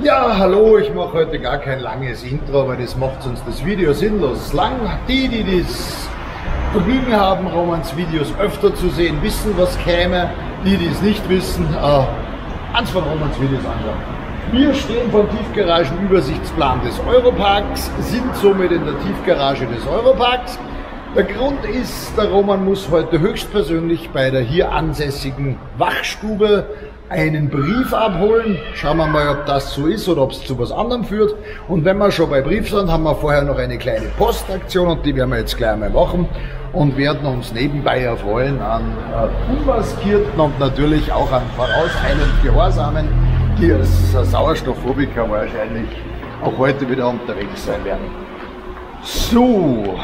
Ja, hallo, ich mache heute gar kein langes Intro, weil das macht sonst das Video sinnlos lang. Die, die das Vergnügen haben, Romans Videos öfter zu sehen, wissen, was käme. Die, die es nicht wissen, äh, ans von Romans Videos anschauen. Wir stehen vom Tiefgaragenübersichtsplan des Europarks, sind somit in der Tiefgarage des Europarks. Der Grund ist, der Roman muss heute höchstpersönlich bei der hier ansässigen Wachstube einen Brief abholen. Schauen wir mal, ob das so ist oder ob es zu was anderem führt. Und wenn wir schon bei Brief sind, haben wir vorher noch eine kleine Postaktion und die werden wir jetzt gleich mal machen und werden uns nebenbei erfreuen an äh, Unmaskierten und natürlich auch an vorauseilend Gehorsamen, die als Sauerstoffphobiker wahrscheinlich auch heute wieder unterwegs sein werden. So.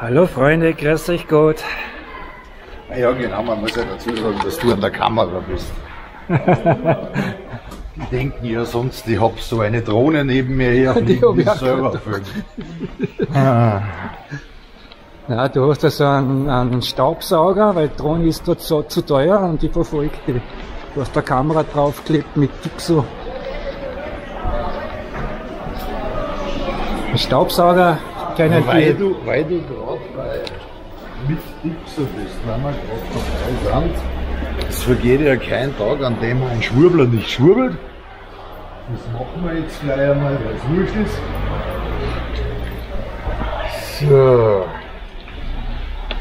Hallo Freunde, grüß euch gut. Ja, genau, man muss ja dazu sagen, dass du an der Kamera bist. die denken ja sonst, ich habe so eine Drohne neben mir her, die, die ich selber ah. Ja, du hast also einen, einen Staubsauger, weil Drohne ist dort so zu teuer und die verfolgt die. Du hast da Kamera draufgeklebt mit Dixo. Ein Staubsauger, keine weil du, weil du gerade bei mit Dixo bist, wenn wir gerade dabei sind. Es vergeht ja kein Tag, an dem ein Schwurbler nicht schwurbelt. Das machen wir jetzt gleich einmal, weil es wurscht ist. So.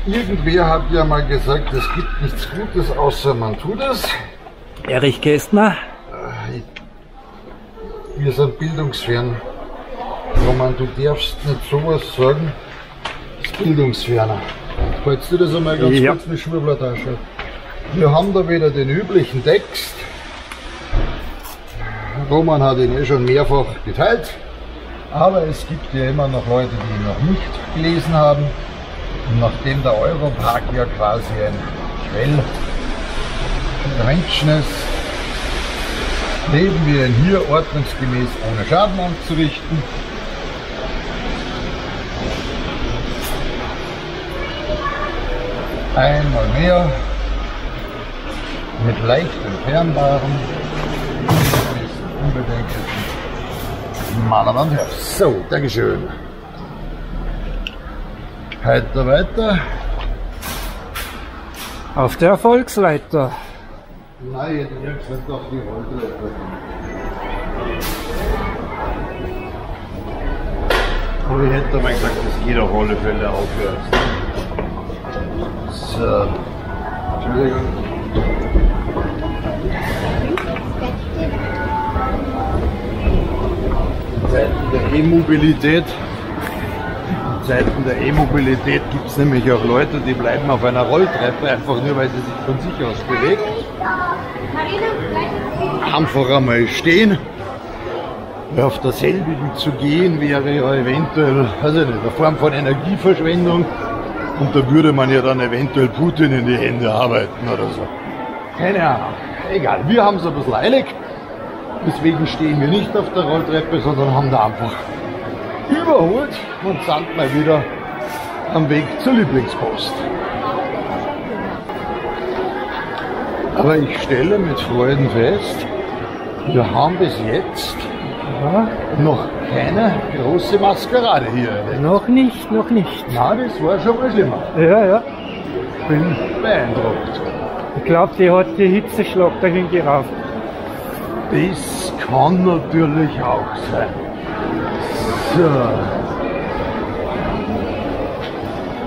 Irgendwer hat ja mal gesagt, es gibt nichts Gutes, außer man tut es. Erich Kästner. Äh, wir sind bildungsfern. Roman, du darfst nicht sowas sagen. Bildungsferner. Falls du das einmal ganz ja. kurz mit Schwurblertasche. Wir haben da wieder den üblichen Text. Roman hat ihn eh schon mehrfach geteilt. Aber es gibt ja immer noch Leute, die ihn noch nicht gelesen haben. Und nachdem der Europark ja quasi ein Quell der Menschen ist, leben wir ihn hier ordnungsgemäß ohne Schaden anzurichten. Einmal mehr mit leicht entfernbaren, unbedenklichen Malermann. So, Dankeschön. Heiter weiter. Auf der Erfolgsleiter. Nein, hätte eher gesagt auf die Rolltreppe. Aber ich hätte mal gesagt, dass jeder Fälle aufhört. Entschuldigung. Zeiten der E-Mobilität Zeiten der E-Mobilität gibt es nämlich auch Leute, die bleiben auf einer Rolltreppe, einfach nur weil sie sich von sich aus bewegt. Einfach einmal stehen. Auf derselbigen zu gehen wäre ja eventuell, also eine Form von Energieverschwendung. Und da würde man ja dann eventuell Putin in die Hände arbeiten oder so. Keine Ahnung. Egal, wir haben es ein bisschen eilig. Deswegen stehen wir nicht auf der Rolltreppe, sondern haben da einfach überholt und sind mal wieder am Weg zur Lieblingspost. Aber ich stelle mit Freuden fest, wir haben bis jetzt noch keine große Maskerade hier. Noch nicht, noch nicht. Na, das war schon mal schlimmer. Ja, ja. Bin beeindruckt. Ich glaube, die hat die Hitzeschlag dahin gerauft. Das kann natürlich auch sein. So.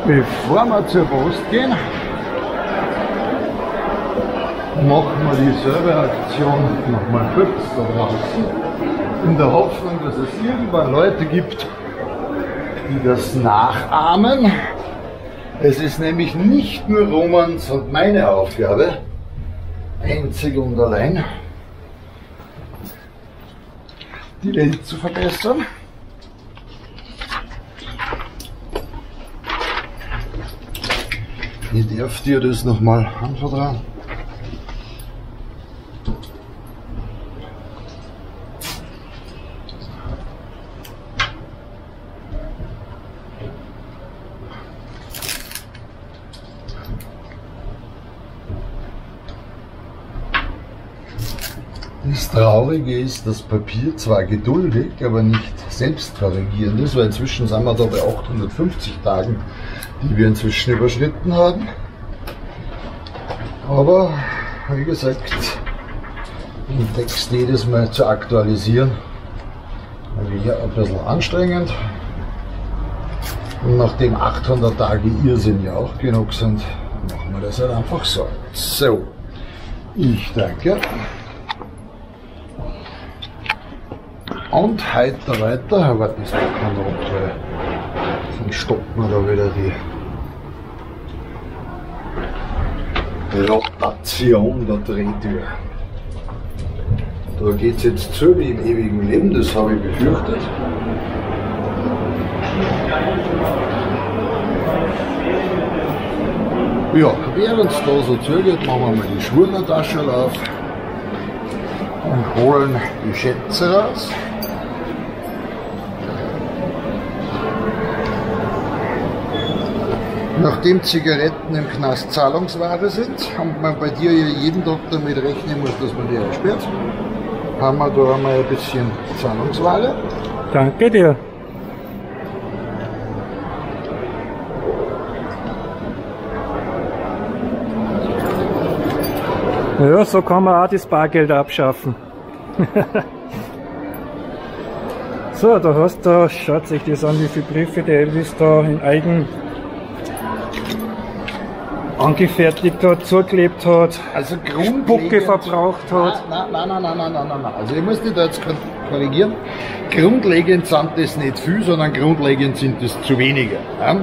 Bevor wir zur Post gehen, machen wir dieselbe Aktion nochmal kurz da draußen. In der Hoffnung, dass es irgendwann Leute gibt, die das nachahmen. Es ist nämlich nicht nur Romans und meine Aufgabe, einzig und allein, die Welt zu verbessern. Ich darf dir das nochmal anvertrauen. Das Traurige ist, dass Papier zwar geduldig, aber nicht selbstkorrigierend ist, weil inzwischen sind wir da bei 850 Tagen, die wir inzwischen überschritten haben. Aber wie gesagt, den Text jedes Mal zu aktualisieren, wäre ein bisschen anstrengend. Und nachdem 800 Tage Irrsinn ja auch genug sind, machen wir das halt einfach so. So, ich danke. Und heiter weiter, aber das macht man noch, weil sonst stoppt man da wieder die Rotation der Drehtür. Da geht es jetzt zu wie im ewigen Leben, das habe ich befürchtet. Ja, während es da so zugeht, machen wir mal die Schurnertasche auf und holen die Schätze raus. Nachdem Zigaretten im Knast Zahlungsware sind und man bei dir ja jeden Tag damit rechnen muss, dass man die einsperrt, haben wir da einmal ein bisschen Zahlungsware. Danke dir. Ja, so kann man auch das Bargeld abschaffen. so, da hast du, schaut sich das an, wie viele Briefe der Elvis da in Eigen angefertigt hat, zugeklebt hat, Also Spucke verbraucht hat. Nein, nein, nein, nein, nein, nein, nein, nein. Also ich muss dich da jetzt korrigieren. Grundlegend sind das nicht viel, sondern grundlegend sind das zu wenige. Ja?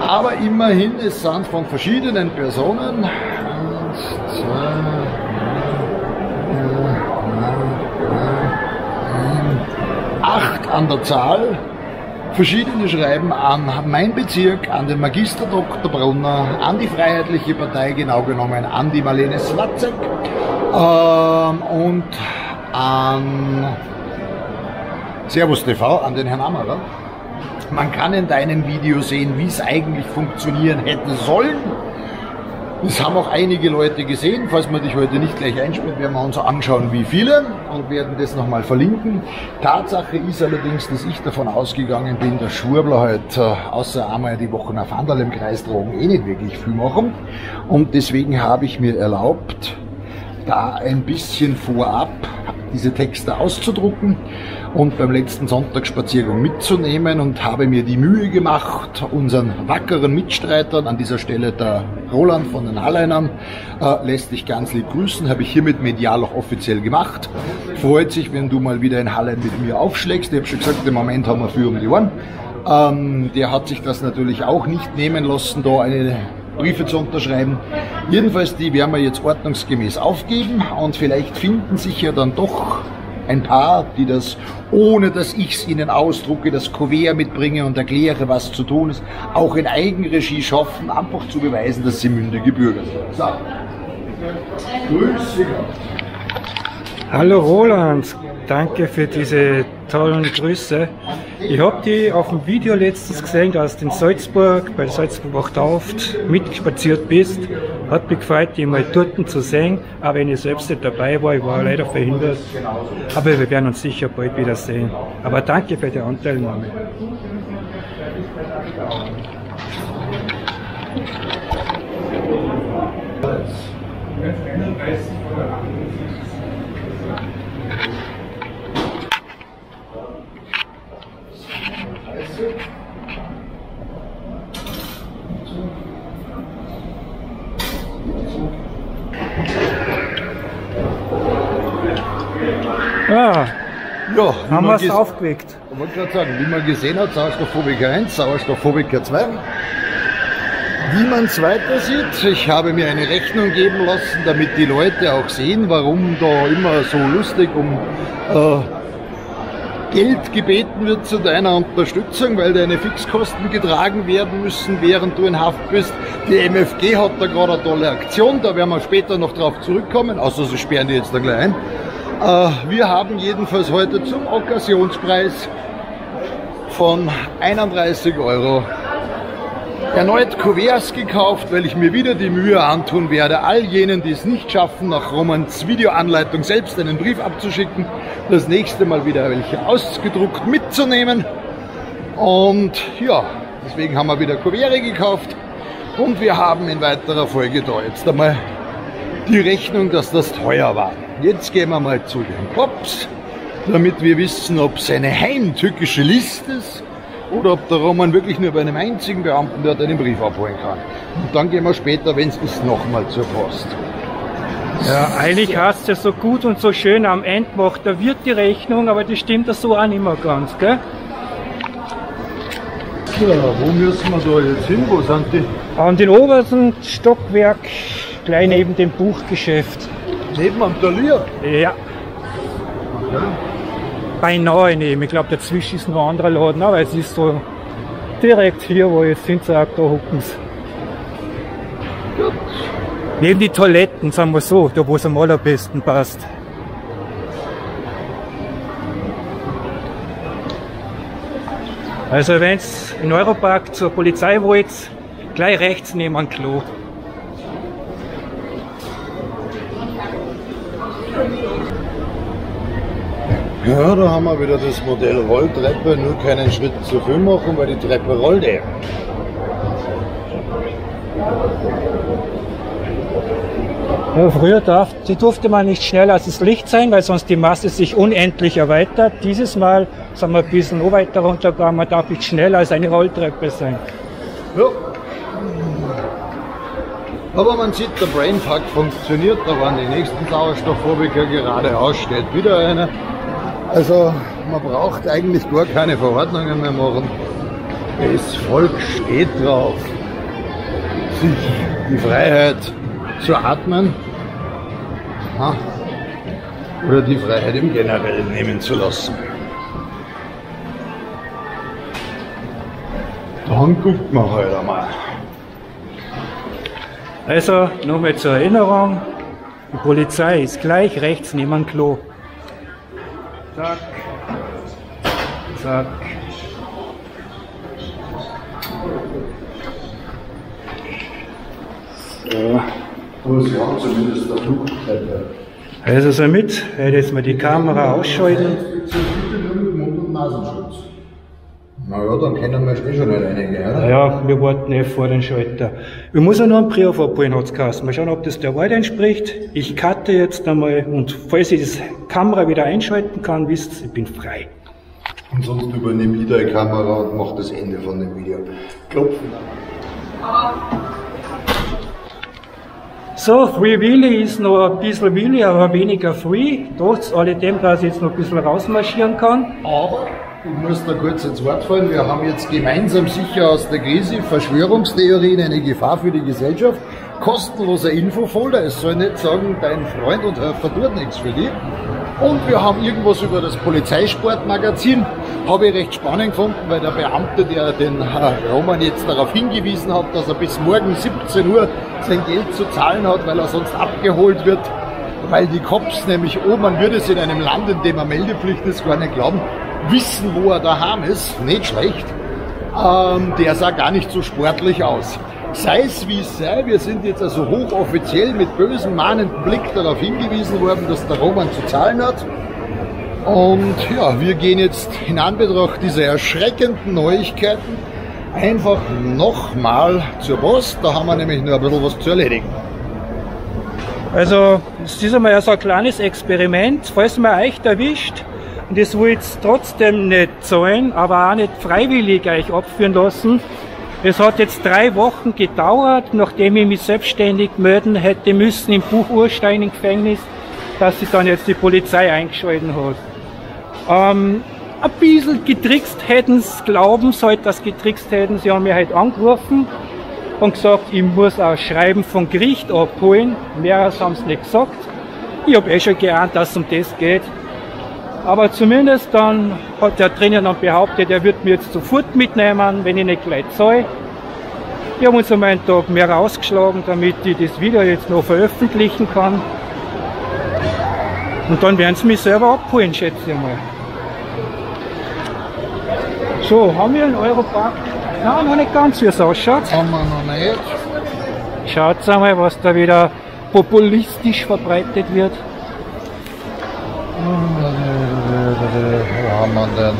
Aber immerhin, es sind von verschiedenen Personen eins, zwei, acht an der Zahl verschiedene Schreiben an mein Bezirk, an den Magister Dr. Brunner, an die Freiheitliche Partei, genau genommen an die Marlene Slatzek ähm, und an Servus TV, an den Herrn Ammerer. Man kann in deinem Video sehen, wie es eigentlich funktionieren hätte sollen. Das haben auch einige Leute gesehen. Falls wir dich heute nicht gleich einspielen, werden wir uns anschauen, wie viele und werden das nochmal verlinken. Tatsache ist allerdings, dass ich davon ausgegangen bin, dass Schwurbler halt äh, außer einmal die Wochen auf Anderl im Kreis Drogen eh nicht wirklich viel machen. Und deswegen habe ich mir erlaubt, da ein bisschen vorab diese Texte auszudrucken und beim letzten Sonntagsspaziergang mitzunehmen und habe mir die Mühe gemacht, unseren wackeren Mitstreitern, an dieser Stelle der Roland von den Halleinern, äh, lässt dich ganz lieb grüßen, habe ich hiermit medial auch offiziell gemacht. Freut sich, wenn du mal wieder in Hallein mit mir aufschlägst. Ich habe schon gesagt, im Moment haben wir viel um die Ohren. Ähm, der hat sich das natürlich auch nicht nehmen lassen, da eine Briefe zu unterschreiben. Jedenfalls, die werden wir jetzt ordnungsgemäß aufgeben und vielleicht finden sich ja dann doch ein paar, die das, ohne dass ich es ihnen ausdrucke, das Kuvert mitbringe und erkläre, was zu tun ist, auch in Eigenregie schaffen, einfach zu beweisen, dass sie mündige Bürger sind. So. Grüße. Hallo Roland, danke für diese tollen Grüße. Ich habe die auf dem Video letztens gesehen, dass du in Salzburg, bei Salzburg Wacht auft, mitgespaziert bist. Hat mich gefreut, die mal dort zu sehen, auch wenn ich selbst nicht dabei war, ich war leider verhindert. Aber wir werden uns sicher bald wiedersehen. Aber danke für die Anteilnahme. Ah, Ja, haben wir es aufgeweckt. Ich wollte gerade sagen, wie man gesehen hat, Sauerstoffphobiker 1, Sauerstoffphobiker 2. Wie man es weiter sieht, ich habe mir eine Rechnung geben lassen, damit die Leute auch sehen, warum da immer so lustig um äh, Geld gebeten wird zu deiner Unterstützung, weil deine Fixkosten getragen werden müssen, während du in Haft bist. Die MFG hat da gerade eine tolle Aktion, da werden wir später noch drauf zurückkommen, außer sie sperren die jetzt da gleich ein. Äh, wir haben jedenfalls heute zum Okkasionspreis von 31 Euro erneut Kuverts gekauft, weil ich mir wieder die Mühe antun werde, all jenen, die es nicht schaffen, nach Romans Videoanleitung selbst einen Brief abzuschicken, das nächste Mal wieder welche ausgedruckt mitzunehmen. Und ja, deswegen haben wir wieder Kuvere gekauft und wir haben in weiterer Folge da jetzt einmal die Rechnung, dass das teuer war. Jetzt gehen wir mal zu den Cops, damit wir wissen, ob es eine heimtückische List ist oder ob der Roman wirklich nur bei einem einzigen Beamten dort einen Brief abholen kann. Und dann gehen wir später, wenn es ist, nochmal zur Post. Ja, eigentlich heißt es ja so gut und so schön am Ende macht da wird die Rechnung, aber das stimmt ja so auch nicht mehr ganz, gell? Ja, wo müssen wir da jetzt hin? Wo sind die? An den obersten Stockwerk, gleich neben dem Buchgeschäft. Neben am Talier? Ja. Okay. Beinahe neben. Ich glaube, dazwischen ist noch ein anderer Laden, aber es ist so direkt hier, wo jetzt sind da hocken sie. Gut. Neben die Toiletten, sagen wir so, da wo es am allerbesten passt. Also wenn's in Europark zur Polizei wollt, gleich rechts neben dem Klo. Ja, da haben wir wieder das Modell Rolltreppe, nur keinen Schritt zu viel machen, weil die Treppe rollt eh. Ja, früher darf, die durfte man nicht schneller als das Licht sein, weil sonst die Masse sich unendlich erweitert. Dieses Mal sind wir ein bisschen noch weiter runtergegangen, man darf nicht schneller als eine Rolltreppe sein. Ja. Aber man sieht, der Brainfuck funktioniert, da waren die nächsten Sauerstoffphobiker geradeaus, steht wieder einer. Also man braucht eigentlich gar keine Verordnungen mehr machen. Das Volk steht drauf, sich die Freiheit zu atmen oder die Freiheit im Generellen nehmen zu lassen. Dann guckt man halt einmal. Also nochmal zur Erinnerung, die Polizei ist gleich rechts neben dem Klo. Zack, zack. Ja, aber sie haben zumindest eine Flugtreppe. Also somit werde ich jetzt mal die Kamera ausschalten. Nur mit Mund- und Nasenschutz. Na ja, dann kennen wir eh schon nicht einige, oder? Ja, wir warten eh vor den Schalter. Ich muss ja noch einen Brief abholen, hat's geheißen. Mal schauen, ob das der Wahrheit entspricht. Ich cutte jetzt einmal und falls ich das Kamera wieder einschalten kann, wisst ihr, ich bin frei. Und sonst übernehme ich die Kamera und mache das Ende von dem Video. Klopfen. So, Free Willy ist noch ein bisschen Willy, aber weniger free. Trotz alledem, dass ich jetzt noch ein bisschen rausmarschieren kann. Aber ich muss da kurz ins Wort fallen. Wir haben jetzt gemeinsam sicher aus der Krise Verschwörungstheorien eine Gefahr für die Gesellschaft. Kostenloser Infofolder. Es soll nicht sagen, dein Freund und Helfer tut nichts für dich. Und wir haben irgendwas über das Polizeisportmagazin. Habe ich recht spannend gefunden, weil der Beamte, der den Roman jetzt darauf hingewiesen hat, dass er bis morgen 17 Uhr sein Geld zu zahlen hat, weil er sonst abgeholt wird, weil die Cops nämlich oben, man würde es in einem Land, in dem er Meldepflicht ist, gar nicht glauben, wissen, wo er daheim ist, nicht schlecht, ähm, der sah gar nicht so sportlich aus. Sei es wie es sei, wir sind jetzt also hochoffiziell mit bösem, mahnenden Blick darauf hingewiesen worden, dass der Roman zu zahlen hat. Und ja, wir gehen jetzt in Anbetracht dieser erschreckenden Neuigkeiten einfach nochmal zur Post. Da haben wir nämlich nur ein bisschen was zu erledigen. Also, es ist einmal so ein kleines Experiment, falls man euch erwischt und das will jetzt trotzdem nicht zahlen, aber auch nicht freiwillig euch abführen lassen. Es hat jetzt drei Wochen gedauert, nachdem ich mich selbstständig melden hätte müssen im Buch Urstein im Gefängnis, dass sich dann jetzt die Polizei eingeschalten hat. Ähm, ein bisschen getrickst hätten sie, glauben sie halt, dass getrickst hätten. Sie haben mich halt angerufen und gesagt, ich muss ein Schreiben vom Gericht abholen. Mehreres haben sie nicht gesagt. Ich habe eh schon geahnt, dass es um das geht. Aber zumindest dann hat der Trainer dann behauptet, er wird mir jetzt sofort mitnehmen, wenn ich nicht gleich zahle. Wir haben uns um einen Tag mehr rausgeschlagen, damit ich das Video jetzt noch veröffentlichen kann. Und dann werden sie mich selber abholen, schätze ich mal. So, haben wir einen Europark Nein, noch nicht ganz, wie es ausschaut. Haben wir noch nicht. Schaut einmal, was da wieder populistisch verbreitet wird. Wo haben wir denn?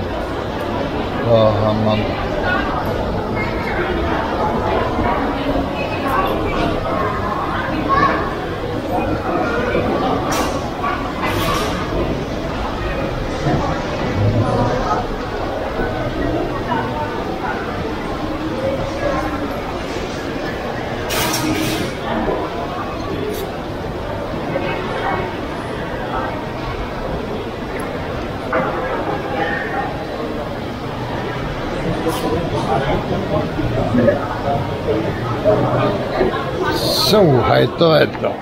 So, heute weiter.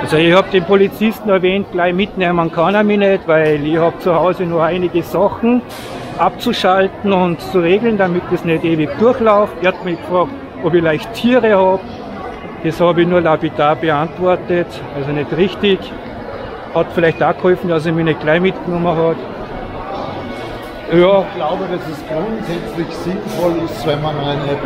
Also ich habe den Polizisten erwähnt, gleich mitnehmen kann er mich nicht, weil ich habe zu Hause nur einige Sachen abzuschalten und zu regeln, damit es nicht ewig durchläuft. Er hat mich gefragt, ob ich leicht Tiere habe. Das habe ich nur lapidar beantwortet, also nicht richtig. Hat vielleicht auch geholfen, dass er mich nicht gleich mitgenommen hat. Ja. Ich glaube, dass es grundsätzlich sinnvoll ist, wenn man eine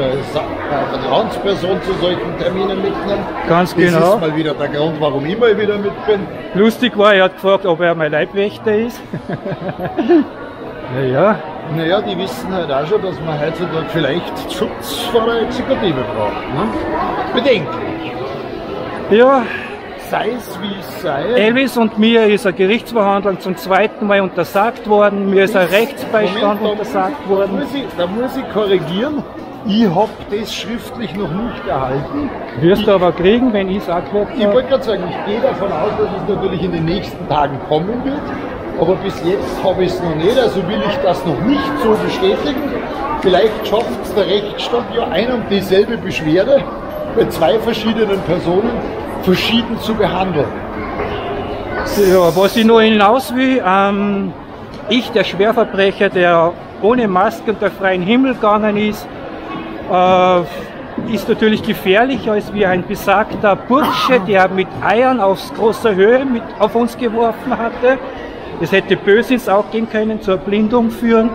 Vertrauensperson zu solchen Terminen mitnimmt. Ganz das genau. Das ist mal wieder der Grund, warum ich mal wieder mit bin. Lustig war, er hat gefragt, ob er mein Leibwächter ist. naja. Naja, die wissen halt auch schon, dass man heutzutage vielleicht Schutz vor der Exekutive braucht. Ne? Bedenklich. Ja, sei es wie es sei. Elvis und mir ist eine Gerichtsverhandlung zum zweiten Mal untersagt worden. Mir ist ein Rechtsbeistand Moment, untersagt da worden. Muss ich, da muss ich korrigieren. Ich habe das schriftlich noch nicht erhalten. Wirst ich, du aber kriegen, wenn ich es abklopfe. Ich wollte gerade sagen, ich gehe davon aus, dass es natürlich in den nächsten Tagen kommen wird. Aber bis jetzt habe ich es noch nicht, also will ich das noch nicht so bestätigen. Vielleicht schafft es der Rechtsstaat ja ein und dieselbe Beschwerde bei zwei verschiedenen Personen verschieden zu behandeln. Ja, was ich noch hinaus will, ähm, ich, der Schwerverbrecher, der ohne Maske unter freien Himmel gegangen ist, äh, ist natürlich gefährlicher als wie ein besagter Bursche, der mit Eiern aus großer Höhe mit auf uns geworfen hatte. Es hätte böse ins Auge gehen können, zur Blindung führen.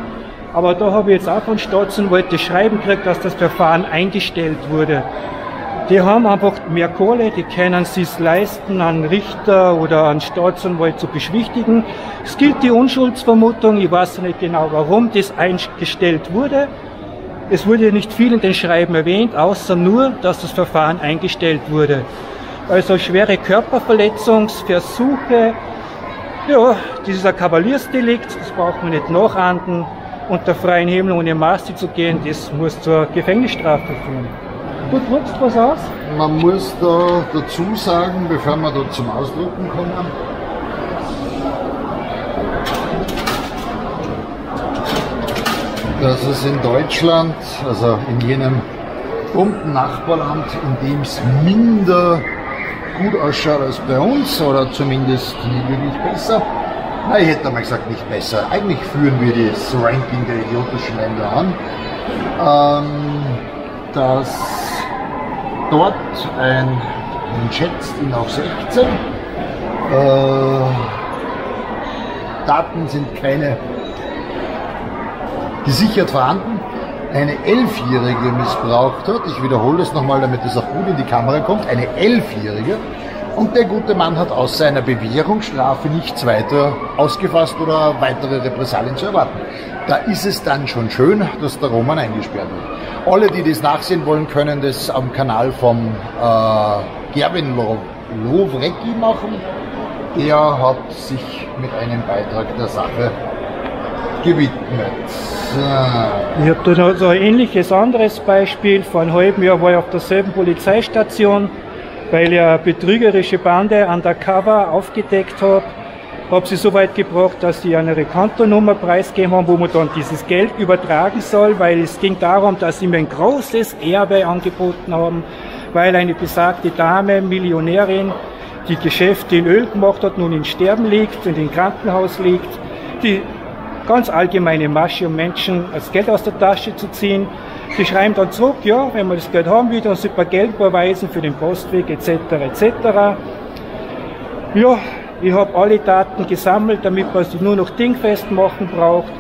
Aber da habe ich jetzt auch von Staatsanwalt das Schreiben gekriegt, dass das Verfahren eingestellt wurde. Die haben einfach mehr Kohle, die können es sich leisten, einen Richter oder einen Staatsanwalt zu beschwichtigen. Es gilt die Unschuldsvermutung, ich weiß nicht genau warum das eingestellt wurde. Es wurde nicht viel in den Schreiben erwähnt, außer nur, dass das Verfahren eingestellt wurde. Also schwere Körperverletzungsversuche, ja, das ist ein Kavaliersdelikt, das braucht man nicht nachahnden. Unter freien Himmel ohne Maske zu gehen, das muss zur Gefängnisstrafe führen. Du drückst was aus? Man muss da dazu sagen, bevor wir da zum Ausdrucken kommen, dass es in Deutschland, also in jenem bunten Nachbarland, in dem es minder gut ausschaut als bei uns oder zumindest nicht besser. Na, ich hätte mal gesagt, nicht besser. Eigentlich führen wir das Ranking der idiotischen Länder an. Ähm, dass dort ein, man schätzt ihn auf 16, äh, Daten sind keine gesichert vorhanden, eine Elfjährige missbraucht hat. Ich wiederhole es nochmal, damit es auch gut in die Kamera kommt. Eine Elfjährige. Und der gute Mann hat aus seiner Bewährungsstrafe nichts weiter ausgefasst oder weitere Repressalien zu erwarten. Da ist es dann schon schön, dass der Roman eingesperrt wird. Alle, die das nachsehen wollen, können das am Kanal vom äh, Gerwin Lovrecki machen. Der hat sich mit einem Beitrag der Sache gewidmet. Ich habe da noch so ein ähnliches anderes Beispiel. Vor einem halben Jahr war ich auf derselben Polizeistation, weil ich eine betrügerische Bande undercover aufgedeckt habe. Habe sie so weit gebracht, dass sie eine Kontonummer preisgeben haben, wo man dann dieses Geld übertragen soll, weil es ging darum, dass sie mir ein großes Erbe angeboten haben, weil eine besagte Dame, Millionärin, die Geschäfte in Öl gemacht hat, nun in Sterben liegt und im Krankenhaus liegt. Die ganz allgemeine Masche, um Menschen das Geld aus der Tasche zu ziehen. Die schreiben dann zurück, ja, wenn man das Geld haben will, dann sollte man Geld überweisen für den Postweg etc. etc. Ja, Ich habe alle Daten gesammelt, damit man sich nur noch dingfest machen braucht.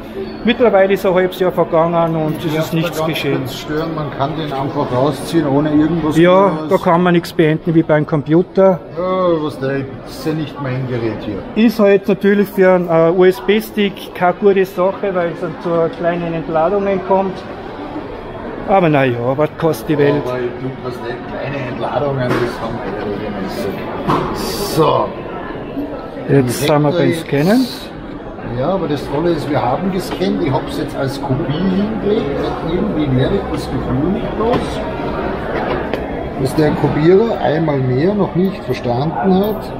Mittlerweile ist ein halbes Jahr vergangen und es ist nichts geschehen. Stören. Man kann den einfach rausziehen, ohne irgendwas. Ja, da kann man nichts beenden wie beim Computer. Ja, was der, das ist ja nicht mein Gerät hier. Ist halt natürlich für einen uh, USB-Stick keine gute Sache, weil es dann zu kleinen Entladungen kommt. Aber naja, was kostet die Welt? Aber du was nicht, kleine Entladungen, das haben wir regelmäßig. So. Jetzt sind wir beim Scannen. Ja, aber das Tolle ist, wir haben gescannt. Ich habe es jetzt als Kopie hingelegt. Irgendwie werde ich das Gefühl nicht los, dass der Kopierer einmal mehr noch nicht verstanden hat.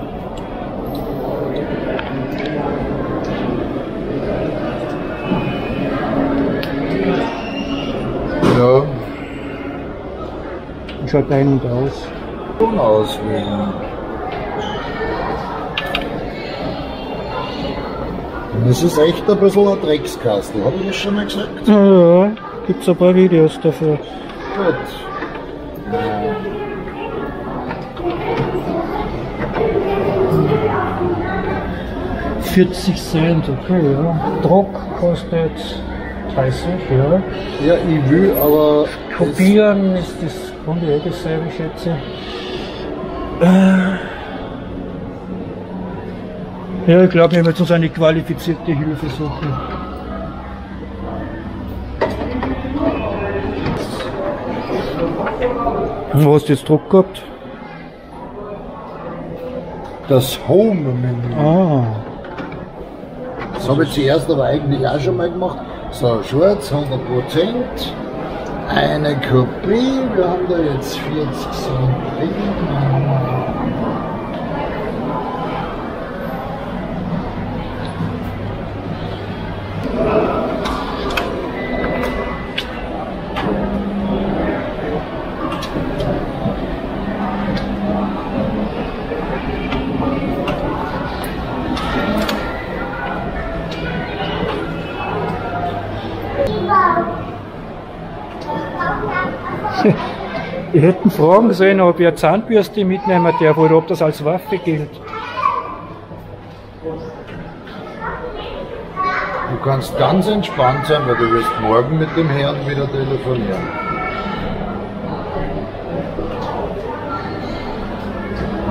Ja. Schaut ein und aus. Auswählen. Das ist echt ein bisschen ein Dreckskastel, habe ich das schon mal gesagt? Ja, ja. Gibt es ein paar Videos dafür. Gut. 40 Cent, okay, ja. Druck kostet 30, ja. Ja, ich will aber. Kopieren ist das Grunde eh dasselbe, schätze äh. Ja, ich glaube, wir müssen uns eine qualifizierte Hilfe suchen. Wo hast du jetzt Druck gehabt? Das Home-Menü. Ah. Das habe ich zuerst aber eigentlich auch schon mal gemacht. So, schwarz 100%. Eine Kopie. Wir haben da jetzt 40 Cent Ich hätte fragen sollen, ob ich Zahnbürste mitnehmen darf oder ob das als Waffe gilt. Du kannst ganz entspannt sein, weil du wirst morgen mit dem Herrn wieder telefonieren.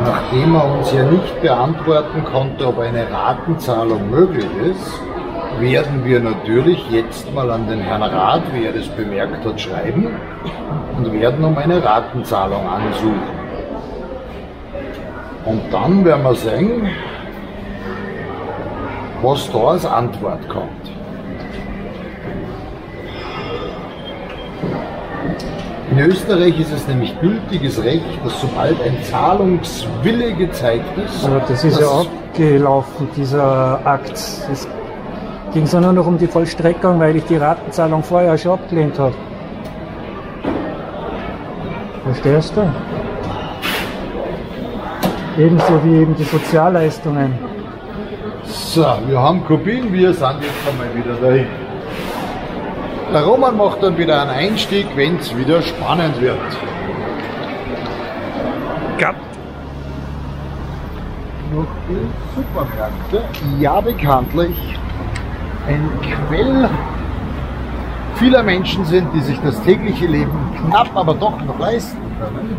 Nachdem er uns ja nicht beantworten konnte, ob eine Ratenzahlung möglich ist, werden wir natürlich jetzt mal an den Herrn Rat, wie er das bemerkt hat, schreiben und werden um eine Ratenzahlung ansuchen. Und dann werden wir sehen, was da als Antwort kommt. In Österreich ist es nämlich gültiges Recht, dass sobald ein Zahlungswille gezeigt ist. Aber das ist ja abgelaufen, dieser Akt. Es ging es nur noch um die Vollstreckung, weil ich die Ratenzahlung vorher schon abgelehnt habe. Verstehst du? Ebenso wie eben die Sozialleistungen. So, wir haben Kopien, wir sind jetzt einmal wieder dahin. Der Roman macht dann wieder einen Einstieg, wenn es wieder spannend wird. Gab. Noch die Supermärkte. Ja, bekanntlich ein Quell vieler Menschen sind, die sich das tägliche Leben knapp, aber doch noch leisten können,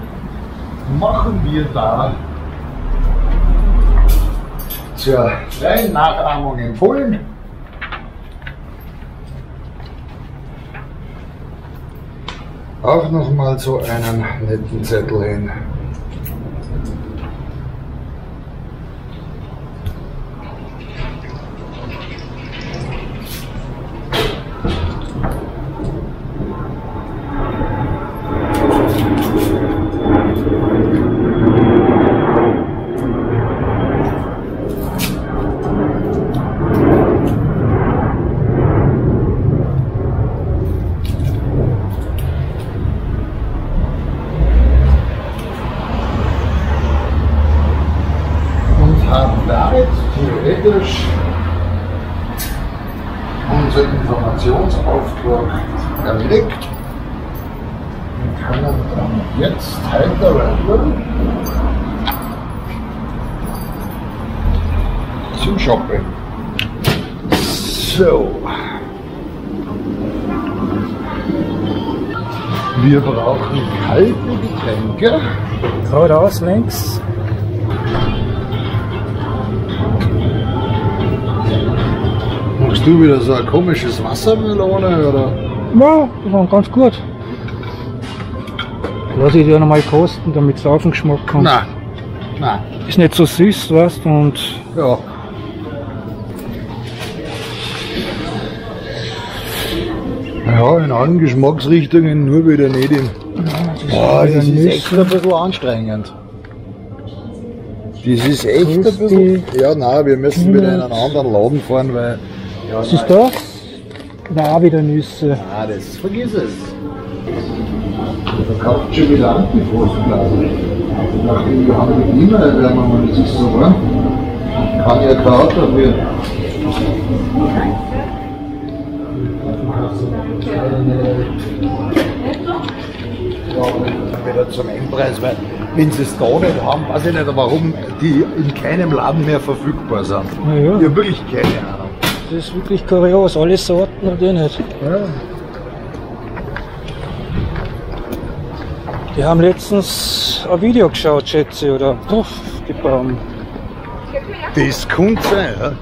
machen wir da zur freien Nachahmung empfohlen. Auch nochmal so einen netten Zettel hin. Und können dann jetzt heiter werden. zum Shoppen. So. Wir brauchen kalte Getränke. Geradeaus, links. Machst du wieder so ein komisches Wassermelone oder? Ja, die waren ganz gut. Lass ich dir nochmal kosten, damit es auf den Geschmack kommt. Nein. Nein. Ist nicht so süß, weißt du, und Ja. Ja, in allen Geschmacksrichtungen, nur wieder nicht im. Boah, das ist echt ein bisschen anstrengend. Das ist echt ein bisschen. Ja, nein, wir müssen wieder in einen anderen Laden fahren, weil. Ja, Was ist das? Na, auch wieder Nüsse. Ah, das vergiss es. Der verkauft schon wieder Antifrost, glaube ich. Nachdem wir haben die immer Erwärmung, das ist so, wa? Kann ja kein Auto dafür. Wieder zum Endpreis, weil wenn sie es da nicht haben, weiß ich nicht, warum die in keinem Laden mehr verfügbar sind. Ja. Ich habe wirklich keine Ahnung. Das ist wirklich kurios, alle Sorten und die nicht. Ja. Die haben letztens ein Video geschaut, schätze ich, oder? Puff, die Baum. Das könnte sein, ja.